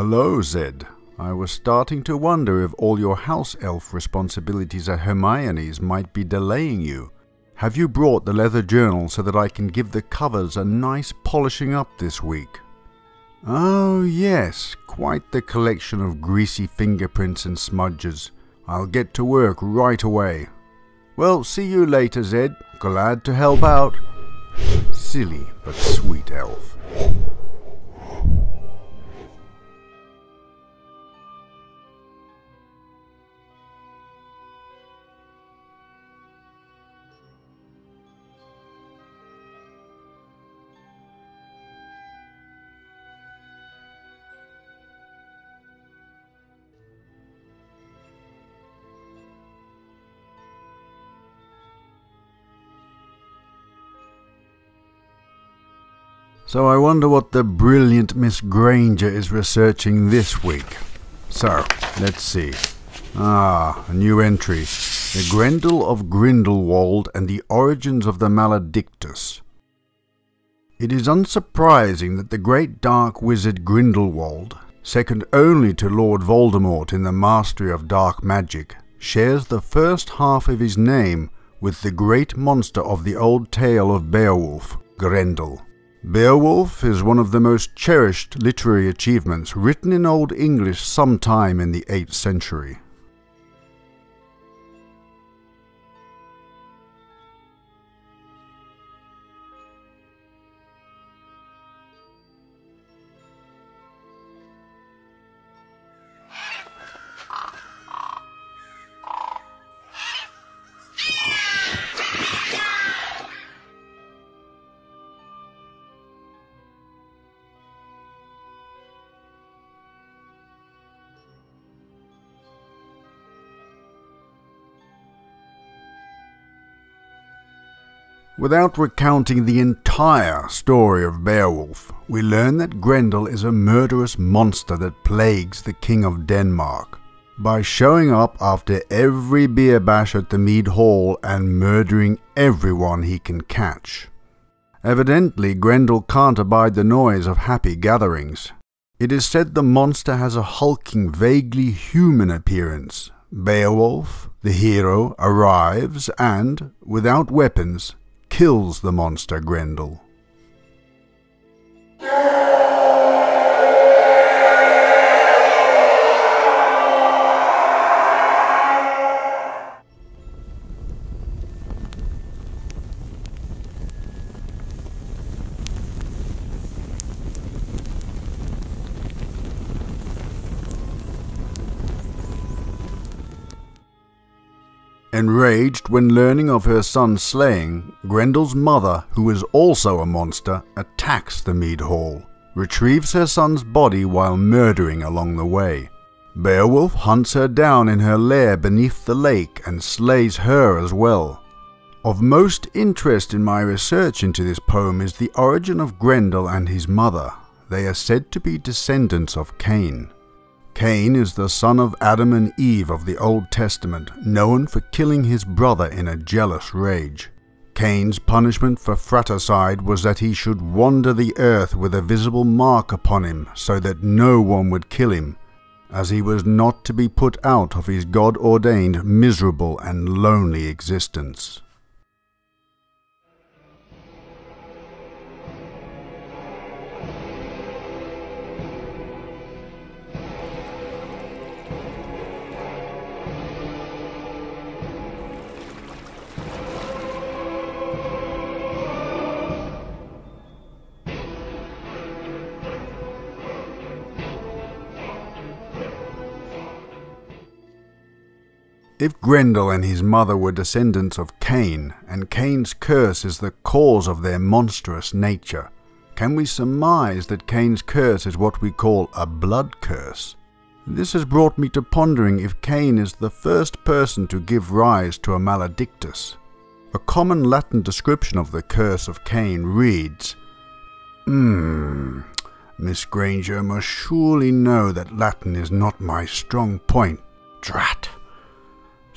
Hello, Zed. I was starting to wonder if all your house elf responsibilities at Hermione's might be delaying you. Have you brought the leather journal so that I can give the covers a nice polishing up this week? Oh, yes, quite the collection of greasy fingerprints and smudges. I'll get to work right away. Well, see you later, Zed. Glad to help out. Silly but sweet elf. So I wonder what the brilliant Miss Granger is researching this week. So, let's see. Ah, a new entry. The Grendel of Grindelwald and the Origins of the Maledictus. It is unsurprising that the great dark wizard Grindelwald, second only to Lord Voldemort in the mastery of dark magic, shares the first half of his name with the great monster of the old tale of Beowulf, Grendel. Beowulf is one of the most cherished literary achievements written in Old English sometime in the 8th century. Without recounting the entire story of Beowulf, we learn that Grendel is a murderous monster that plagues the King of Denmark by showing up after every beer bash at the Mead Hall and murdering everyone he can catch. Evidently, Grendel can't abide the noise of happy gatherings. It is said the monster has a hulking, vaguely human appearance. Beowulf, the hero, arrives and, without weapons, kills the monster Grendel. Enraged when learning of her son's slaying, Grendel's mother, who is also a monster, attacks the Mead Hall, retrieves her son's body while murdering along the way. Beowulf hunts her down in her lair beneath the lake and slays her as well. Of most interest in my research into this poem is the origin of Grendel and his mother. They are said to be descendants of Cain. Cain is the son of Adam and Eve of the Old Testament, known for killing his brother in a jealous rage. Cain's punishment for fratricide was that he should wander the earth with a visible mark upon him so that no one would kill him, as he was not to be put out of his God-ordained miserable and lonely existence. If Grendel and his mother were descendants of Cain, and Cain's curse is the cause of their monstrous nature, can we surmise that Cain's curse is what we call a blood curse? This has brought me to pondering if Cain is the first person to give rise to a maledictus. A common Latin description of the curse of Cain reads, Hmm, Miss Granger must surely know that Latin is not my strong point. Drat!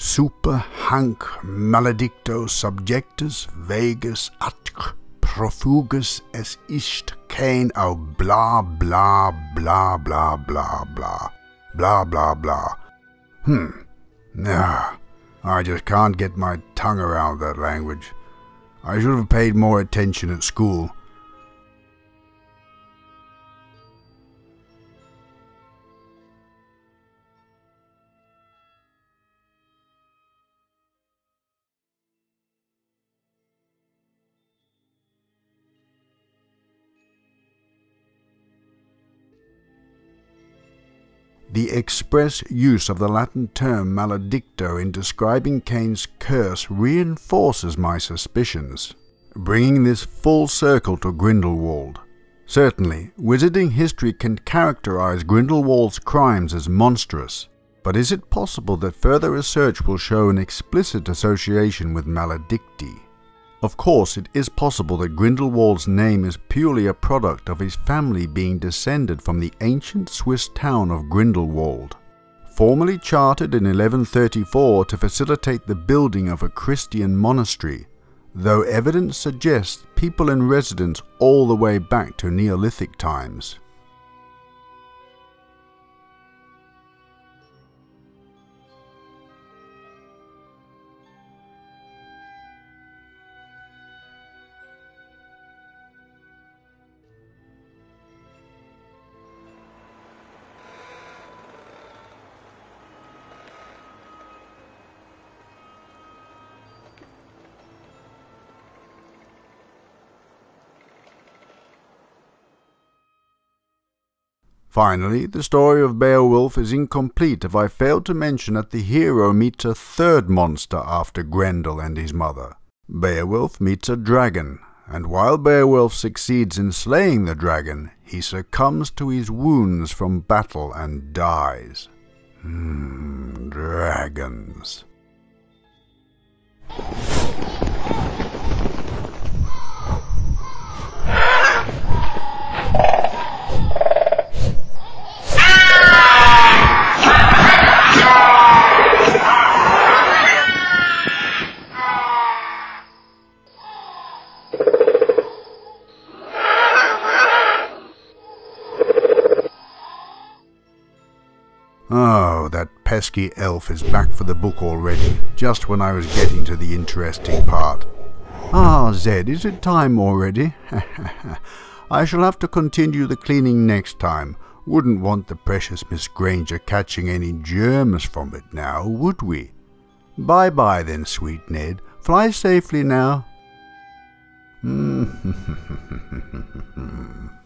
Super hanc maledicto subjectus vegus atque profugus es ist kein au blah blah blah blah blah blah blah blah blah. Hmm. Nah, I just can't get my tongue around that language. I should have paid more attention at school. The express use of the Latin term maledicto in describing Cain's curse reinforces my suspicions, bringing this full circle to Grindelwald. Certainly, wizarding history can characterize Grindelwald's crimes as monstrous, but is it possible that further research will show an explicit association with maledicti? Of course, it is possible that Grindelwald's name is purely a product of his family being descended from the ancient Swiss town of Grindelwald. Formerly chartered in 1134 to facilitate the building of a Christian monastery, though evidence suggests people in residence all the way back to Neolithic times. Finally, the story of Beowulf is incomplete if I fail to mention that the hero meets a third monster after Grendel and his mother. Beowulf meets a dragon, and while Beowulf succeeds in slaying the dragon, he succumbs to his wounds from battle and dies. Hmm, dragons. Pesky elf is back for the book already, just when I was getting to the interesting part. Ah, Zed, is it time already? I shall have to continue the cleaning next time. Wouldn't want the precious Miss Granger catching any germs from it now, would we? Bye-bye then, sweet Ned. Fly safely now.